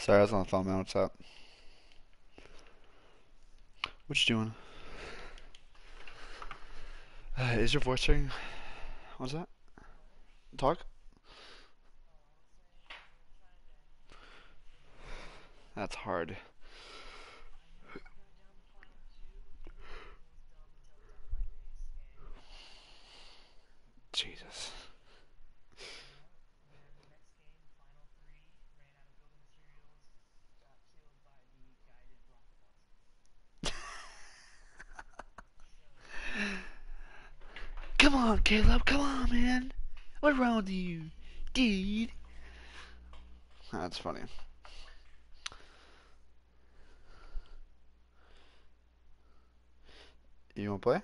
Sorry, I was on the phone, man. What's up? What you doing? Uh, is your voice ring? What's that? Talk? That's hard. Jesus. Come on, Caleb. Come on, man. What's wrong with you, dude? That's funny. You wanna play?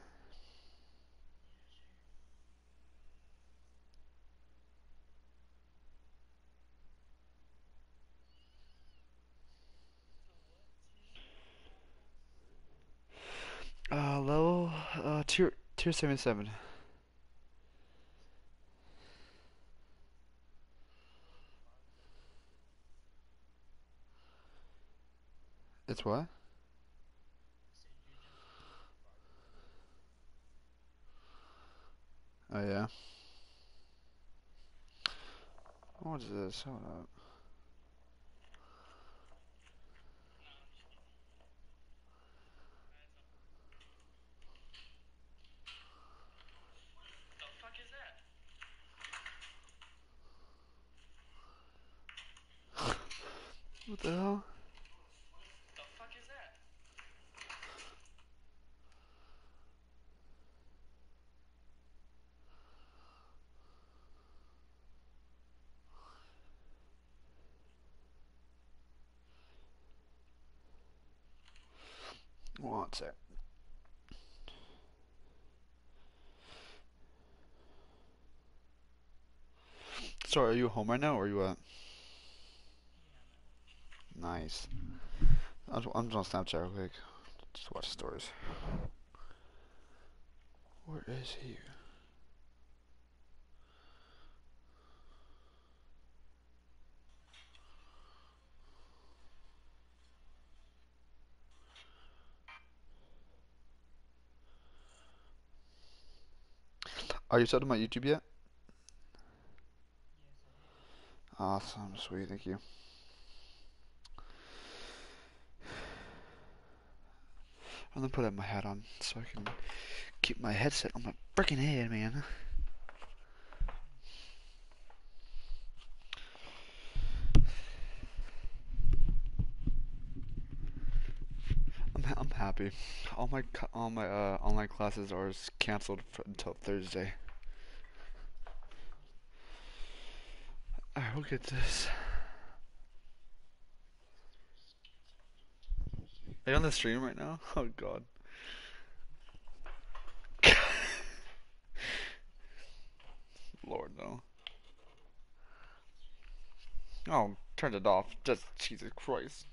Uh, level, uh, tier, tier 77. It's what? Oh yeah. What is this? Hold up. What the hell? Sorry, are you home right now or are you at? Nice. I'm, I'm just on Snapchat real quick. Just watch stories. Where is he? Are you to my YouTube yet? Awesome, sweet, thank you. I'm gonna put my hat on so I can keep my headset on my freaking head, man. I'm I'm happy. All my all my uh, online classes are canceled until Thursday. Alright, we'll get this. Are you on the stream right now? Oh god. Lord no. Oh, turned it off. Just Jesus Christ.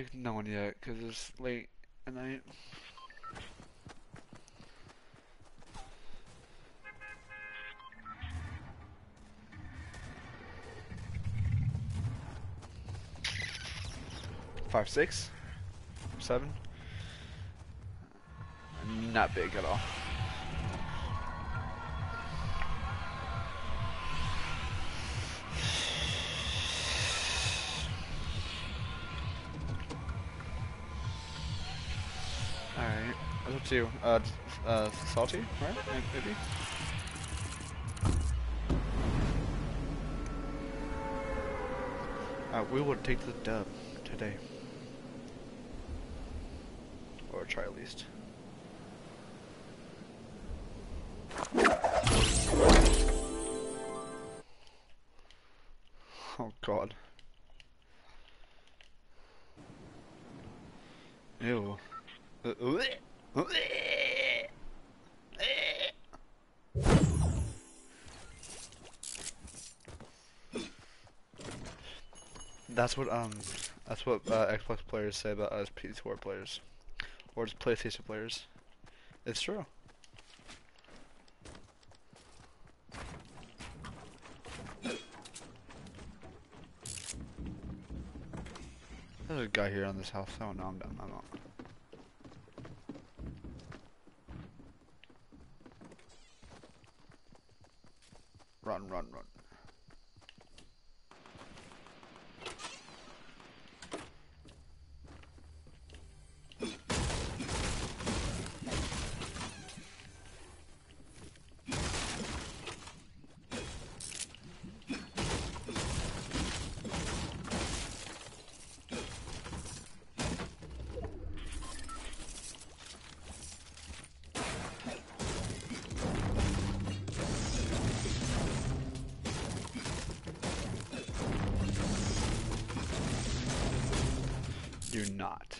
Think no one yet, because it's late at night. Five, six, seven. Not big at all. What's up to you? Uh, uh, salty, right? Maybe? Uh, we will take the dub today. Or try at least. Oh god. Ew. Uh, That's what um, that's what uh, Xbox players say about us PS4 players. Or just PlayStation players. It's true. There's a guy here on this house. Oh no, I'm done. I'm out. Run, run, Do not.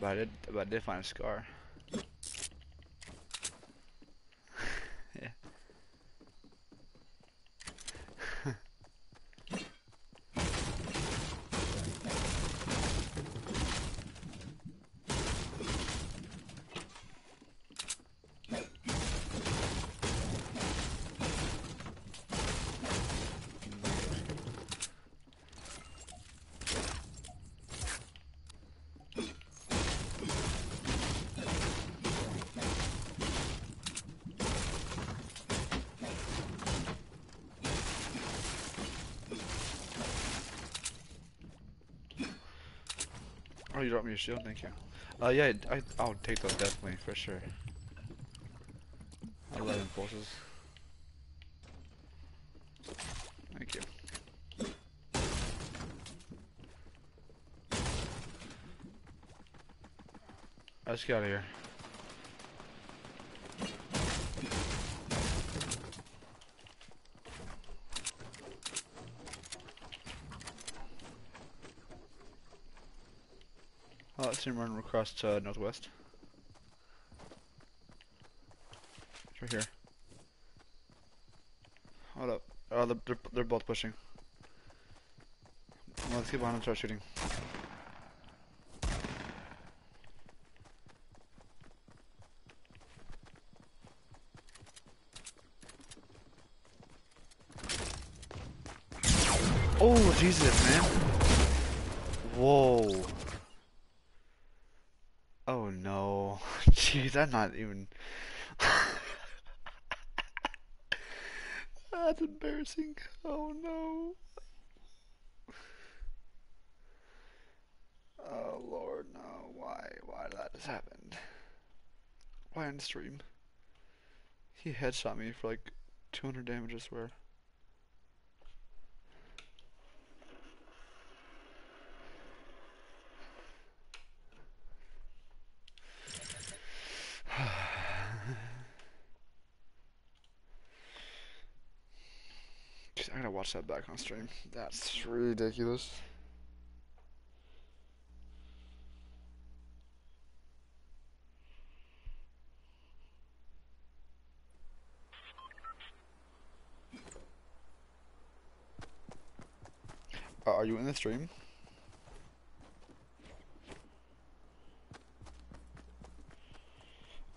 But I did, but I did find a scar. yeah. Oh, you dropped me a shield, thank you. Uh, yeah, I, I'll take those definitely, for sure. I love impulses. Thank you. Let's get out of here. Him run across to northwest. It's right here. Hold up. Oh, they're, they're, both pushing. Let's keep behind and start shooting. Oh, Jesus, man. Whoa. Oh no. Jeez, I'm not even. That's embarrassing. Oh no. Oh lord, no. Why? Why that just happen? Why on stream? He headshot me for like 200 damage, I swear. Watch that back on stream. That's ridiculous. Uh, are you in the stream?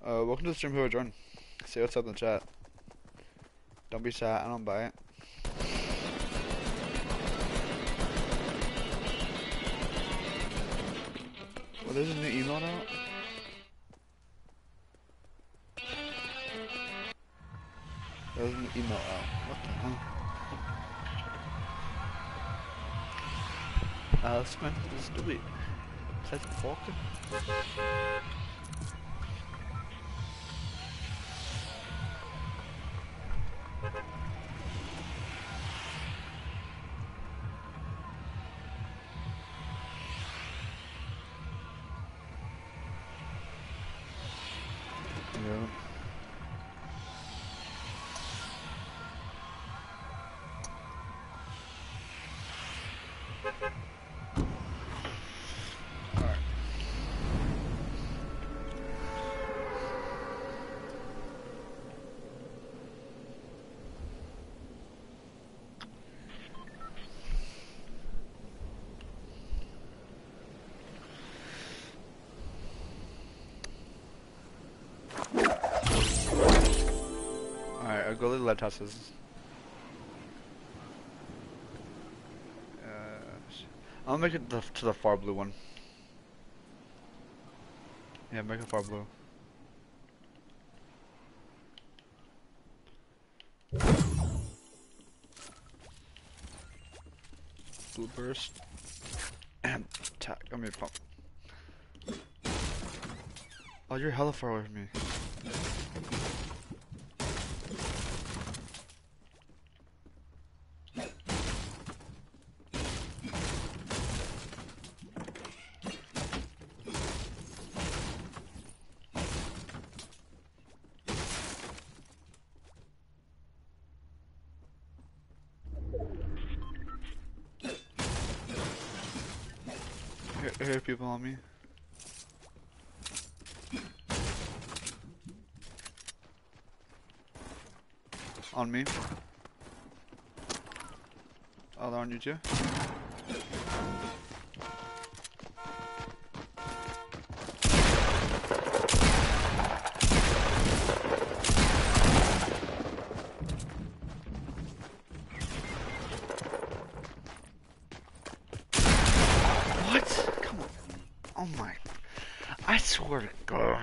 Uh, welcome to the stream, whoever joined. Say what's up in the chat. Don't be shy, I don't buy it. Well, there's a new email now. There's an email out. What the hell? Uh, let's man, let's do it. Let's fucking. Go to the left houses. Uh, I'll make it the, to the far blue one. Yeah, make it far blue. Blue burst. And attack. I mean pump. Oh, you're hella far away from me. On me. On me. Oh, they're on you too? What? Come on. Oh my. I swear to God.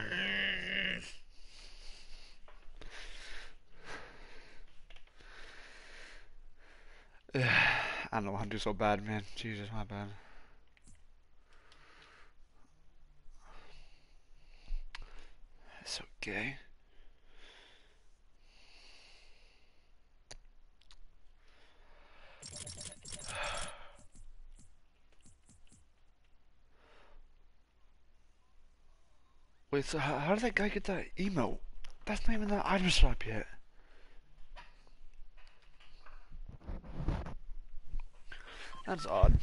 I don't know I'm so bad, man. Jesus, my bad. It's okay. Wait, so how, how did that guy get that emote? That's not even the item shop yet. That's odd.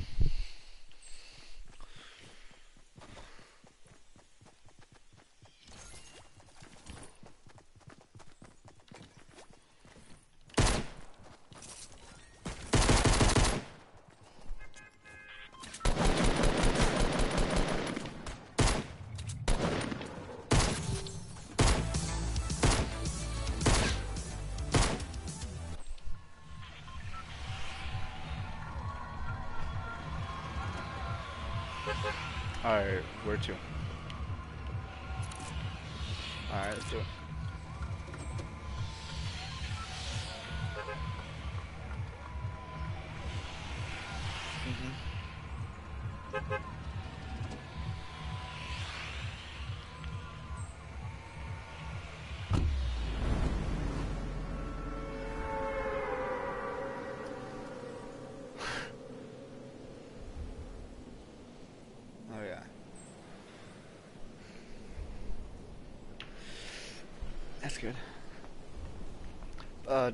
Alright, where to? Alright, let's do it.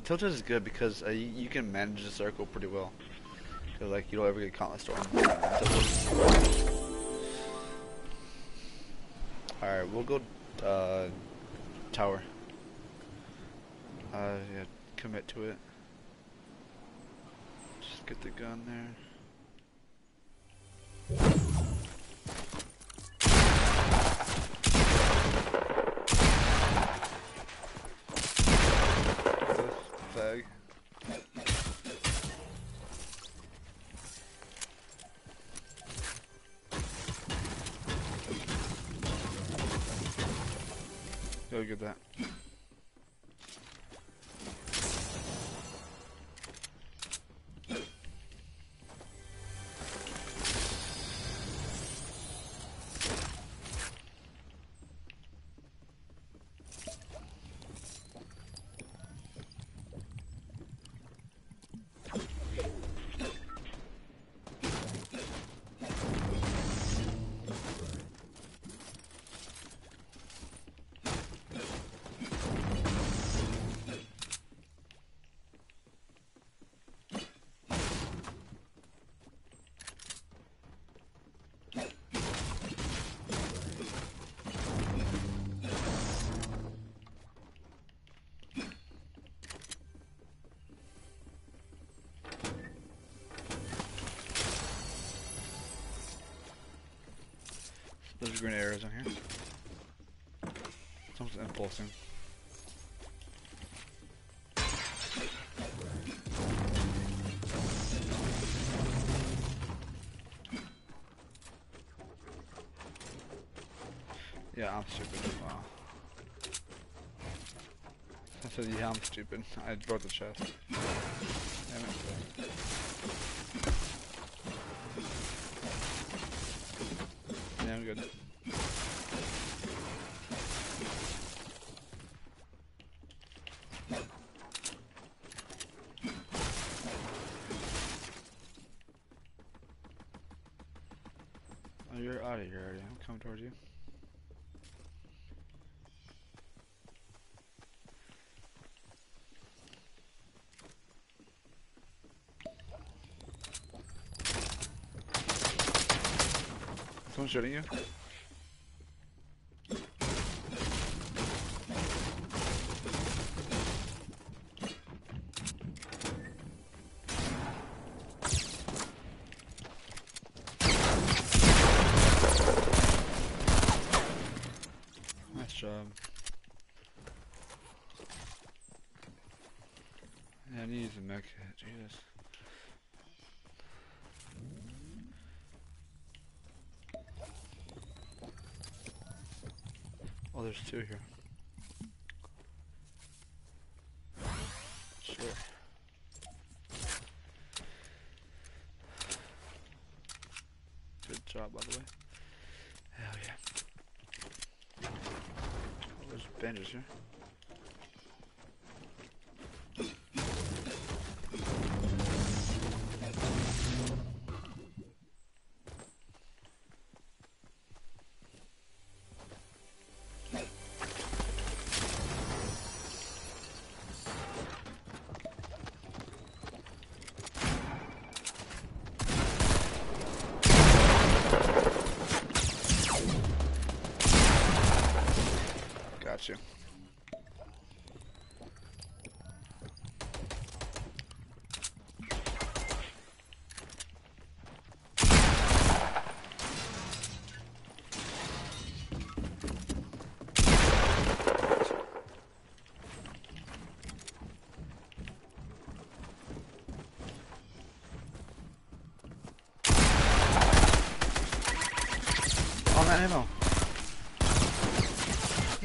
Tilted is good because uh, you, you can manage the circle pretty well. Cause like you don't ever get caught in the storm. All right, we'll go uh, tower. Uh, yeah, commit to it. Just get the gun there. Go get that. There's green arrows in here. Something's impulsing. Yeah, I'm stupid. Wow. I said, yeah, I'm stupid. I broke the chest. Damn it. Good. Oh, you're out of here already. I'm coming towards you. Shooting you? Nice job. Yeah, I need to mech. Jesus. There's two here.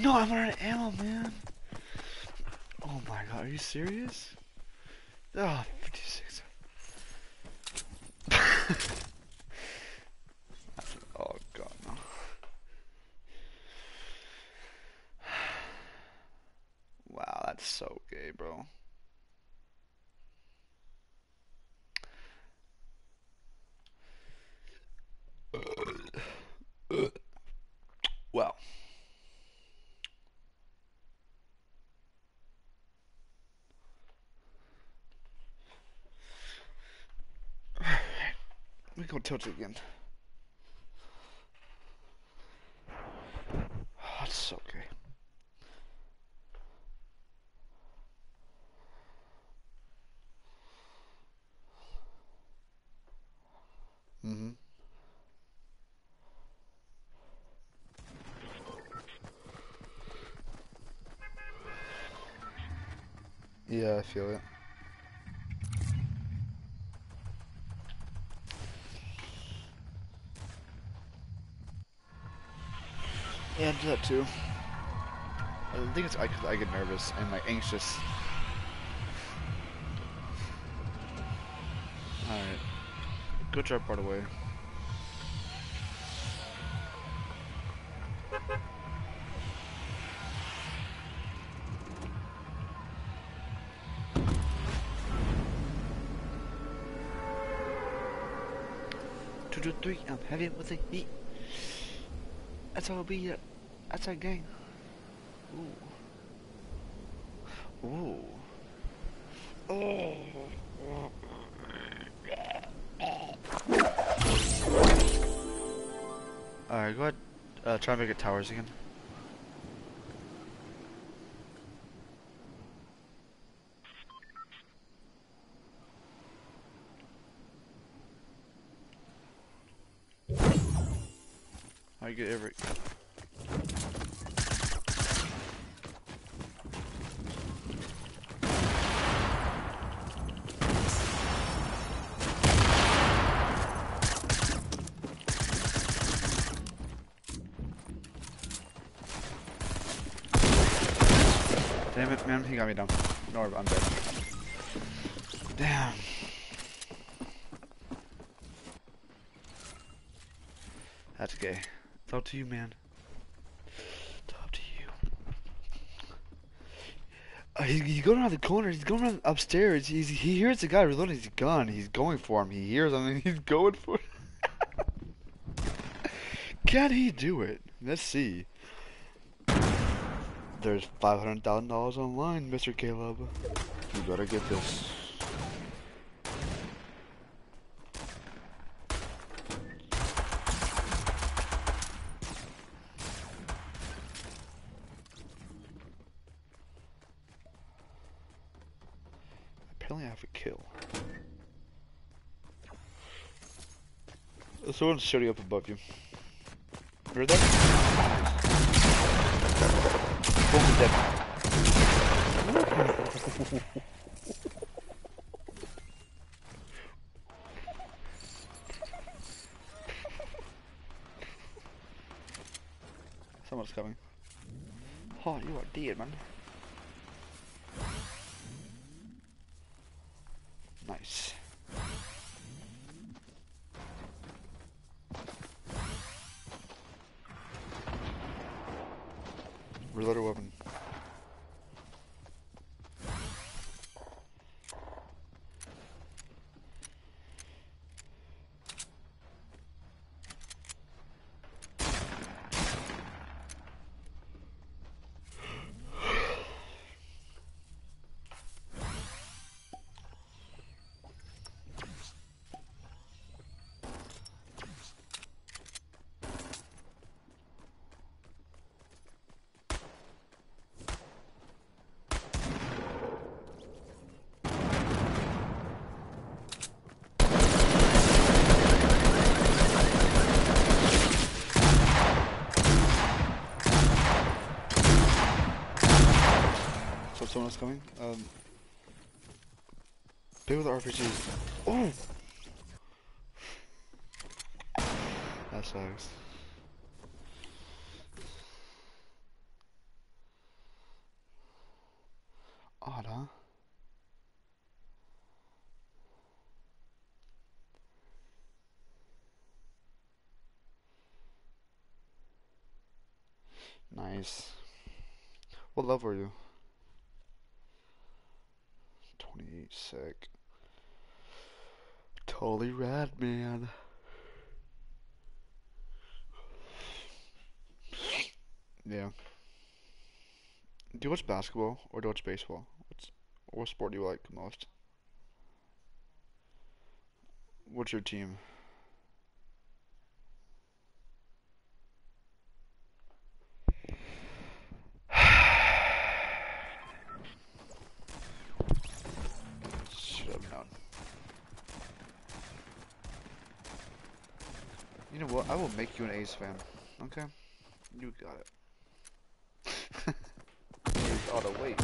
No, I'm out of ammo, man. Oh my god, are you serious? Oh, 56. oh god, no. Wow, that's so gay, bro. Well. We go Tilted again. That's okay. Mm-hmm. Yeah, I feel it. Yeah, I do that too. I think it's because I get nervous and like anxious. Alright. Good job, by the way. Two, two, three. I'm heavy with the heat. That's how it be. That's our gang. Ooh. Ooh. Oh. Alright, go ahead. Uh, try and make it towers again. I get every. Damn it, man. He got me down. No, I'm dead. Damn. That's gay. It's up to you, man. It's up to you. Uh, he's, he's going around the corner. He's going around upstairs. He's, he hears the guy reloading his gun. He's going for him. He hears him and he's going for it. Can he do it? Let's see. There's $500,000 online, Mr. Caleb. You better get this. Apparently I have a kill. Someone's shooting up above you. Heard that? Boom, dead. Someone's coming. Oh, you are dead, man. Nice. Reload a weapon. So coming? Um, play with RPGs. Oh! That sucks. Odd, huh? Nice. What level are you? 28 sec. Totally rad, man. Yeah. Do you watch basketball or do you watch baseball? What's what sport do you like most? What's your team? Should have known. You know what? I will make you an A's fan. Okay? You got it. A's the wait.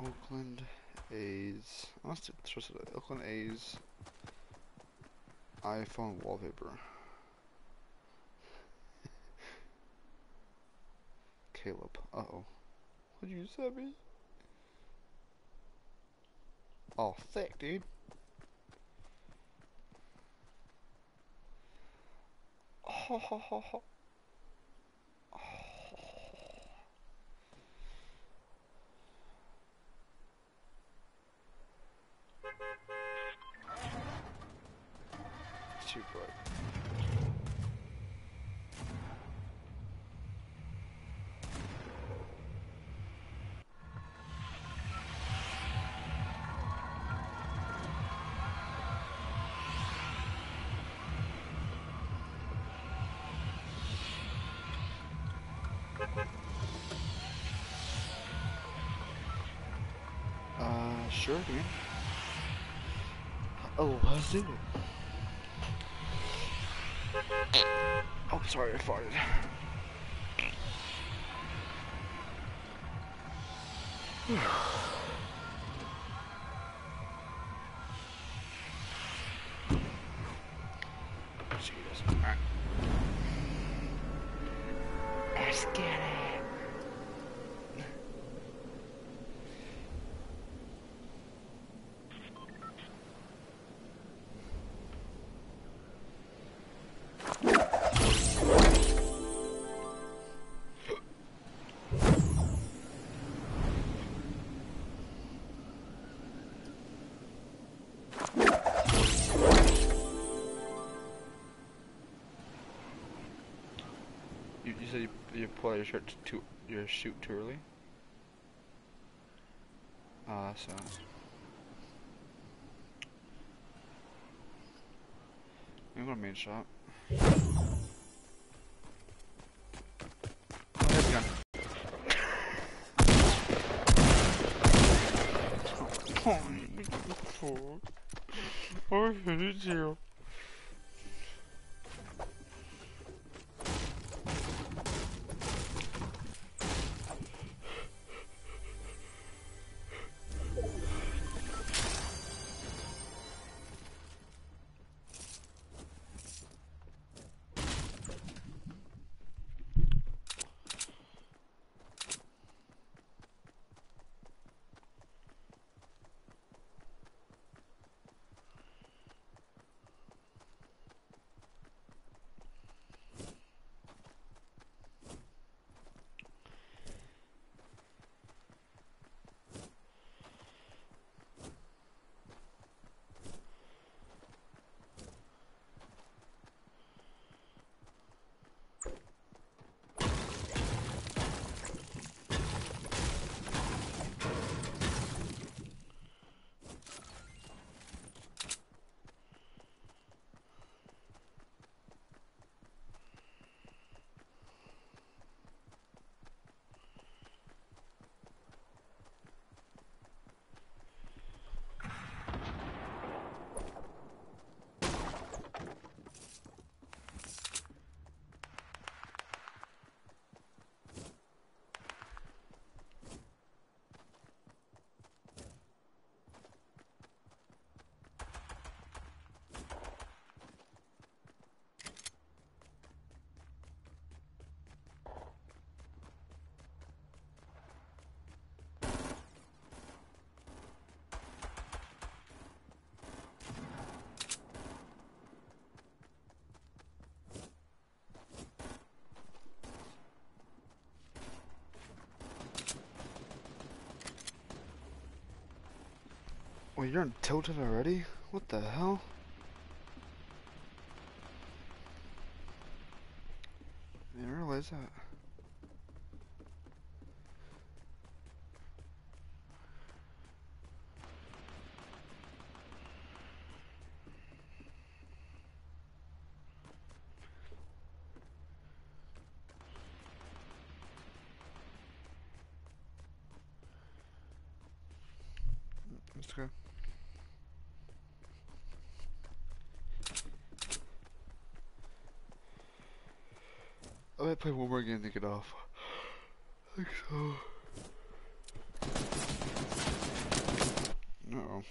Oakland A's. I must have trusted it. Oakland A's iPhone wallpaper. Caleb. Uh oh. What'd you send me? Oh, thick, dude. Oh, ho, ho, ho. Sure, dude. Oh, let's do it. Oh, sorry, I farted. You, you said you, you pull out your shirt too, your shoot too early? Uh, so. I'm to main shop. Oh, there's a gun. Oh, hate you. Wait, you're on tilted already? What the hell? I didn't realize that. Play one more game to get off. I think so. No.